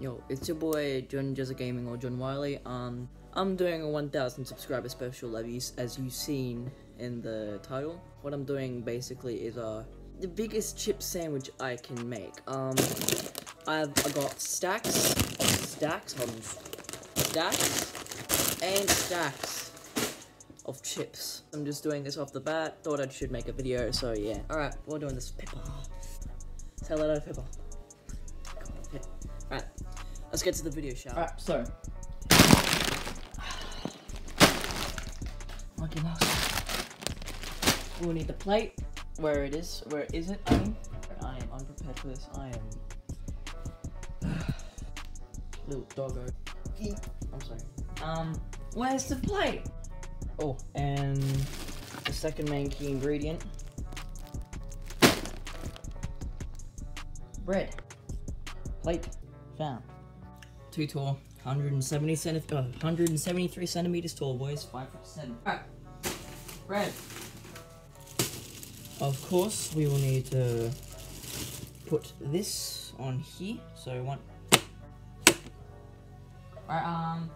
Yo, it's your boy John Jazza Gaming or John Wylie. Um, I'm doing a 1,000 subscriber special, as, as you've seen in the title. What I'm doing basically is uh the biggest chip sandwich I can make. Um, I've I got stacks, stacks, hold on, stacks, and stacks of chips. I'm just doing this off the bat. Thought I should make a video, so yeah. All right, we're doing this. Pepper. Say hello, to Pepper. Let's get to the video, shall Alright, so. Lucky mouse. We'll need the plate. Where it is. Where is it? I mean, I am unprepared for this. I am. Little doggo. I'm sorry. Um, where's the plate? Oh, and the second main key ingredient. Bread. Plate. Found. Too tall. 170 centi uh, 173 centimeters tall, boys. Five foot seven. Alright. Bread. Of course, we will need to put this on here. So one. Alright, um,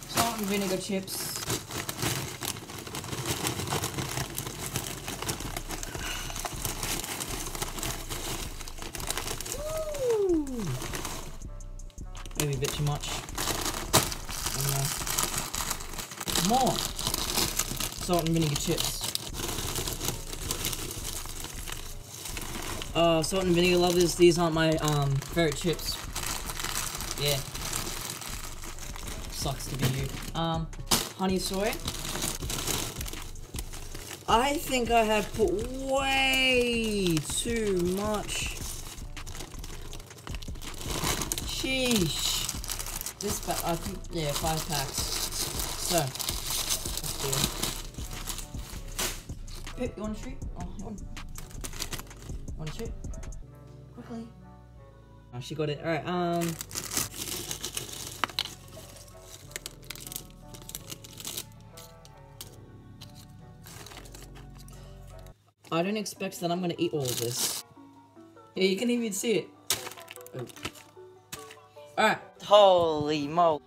salt and vinegar chips. A bit too much. More salt and vinegar chips. Uh, salt and vinegar lovers, these aren't my um favorite chips. Yeah. Sucks to be you. Um, honey soy. I think I have put way too much. Sheesh. This pack, I think, yeah, five packs. So, let's do it. Pip, you want a treat? Oh, you want, want a treat? Quickly. Oh, she got it. Alright, um. I don't expect that I'm gonna eat all of this. Yeah, you can even see it. Oh. Alright. Holy mo.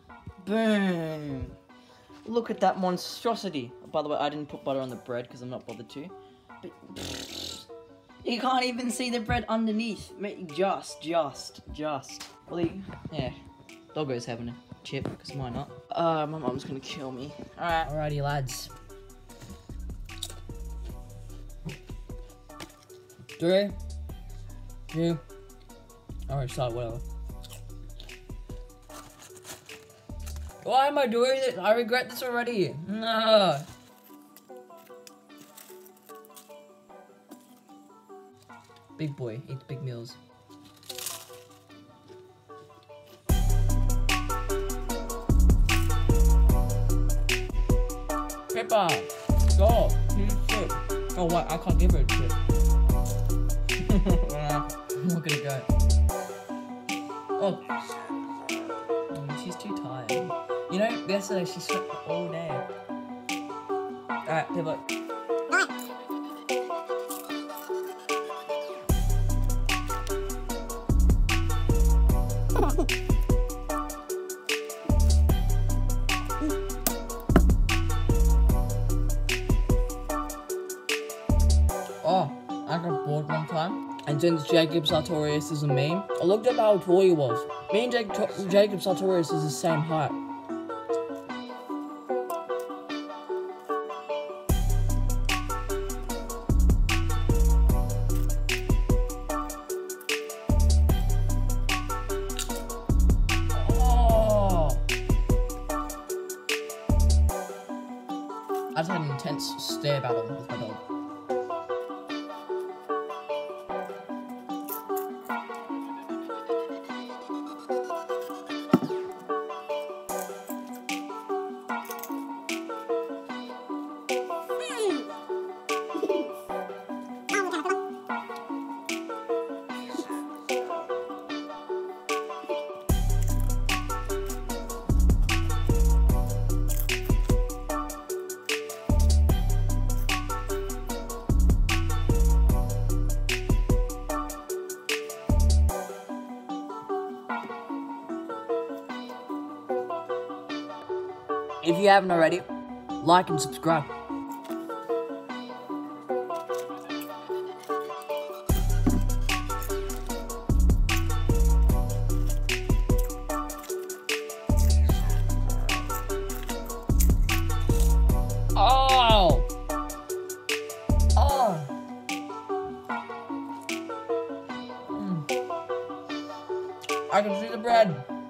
Boom. Look at that monstrosity. By the way, I didn't put butter on the bread because I'm not bothered to. But you can't even see the bread underneath. Just, just, just. Well, yeah. Doggo's having a chip because why not? Uh, my mom's gonna kill me. Alright. Alrighty, lads. Three, two, alright, start, whatever. Why am I doing this? I regret this already. No. Big boy eats big meals. Pepper, go. Oh, what? I can't give her a chip. Look at it go. Oh. Know, yesterday she slept all day. Alright, pivot. Oh, I got bored one time. And since Jacob Sartorius is a meme, I looked up how tall he was. Me and Jacob, Jacob Sartorius is the same height. I just had an intense stare battle with my dog. If you haven't already, like and subscribe. Oh! Oh! Mm. I can see the bread.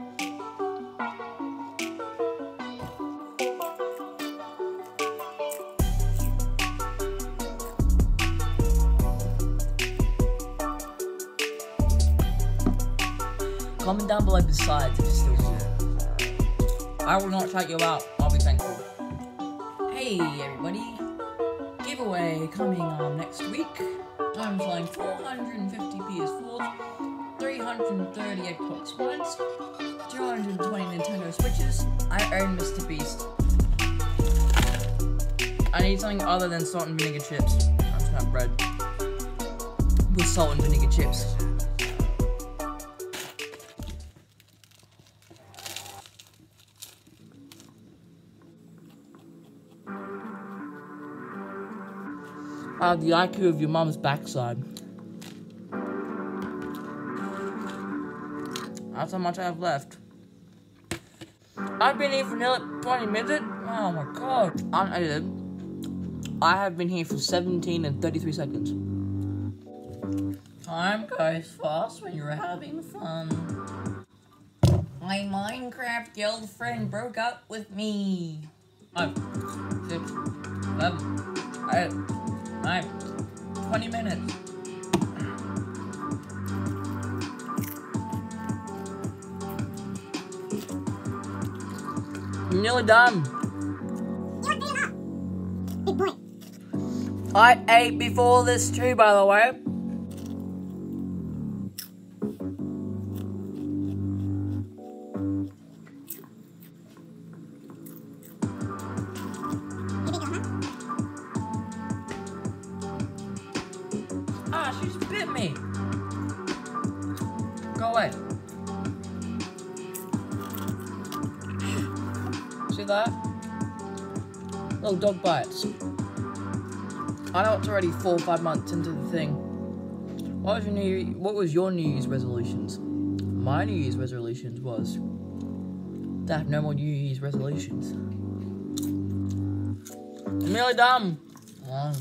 Comment down below besides if you're still here. I will not shout you out. I'll be thankful. Hey everybody! Giveaway coming on next week. I'm flying 450 PS4s, 330 Xbox Ones, 220 Nintendo Switches. I own Mr. Beast. I need something other than salt and vinegar chips. Not bread. With salt and vinegar chips. The IQ of your mom's backside. That's how much I have left. I've been here for nearly 20 minutes. Oh my god. Unedited. I have been here for 17 and 33 seconds. Time goes fast when you're having fun. My Minecraft girlfriend broke up with me. Five, six, seven, eight, nine, 20 minutes. I'm nearly done. I ate before this too, by the way. That? Little dog bites. I know it's already four or five months into the thing. What was your new what was your New Year's resolutions? My New Year's resolutions was to have no more New Year's resolutions. I'm really dumb. Um,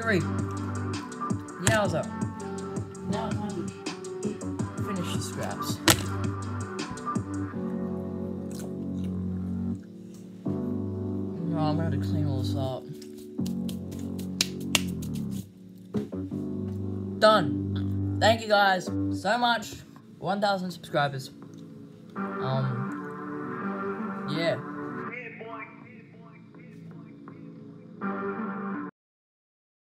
Victory! Yowza. Now to finish the scraps. No, I'm gonna clean all this up. Done. Thank you guys so much. 1,000 subscribers.